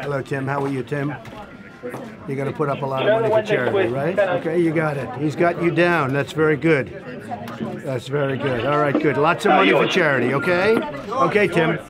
Hello, Tim. How are you, Tim? You're going to put up a lot of money for charity, right? Okay, you got it. He's got you down. That's very good. That's very good. All right, good. Lots of money for charity, okay? Okay, Tim.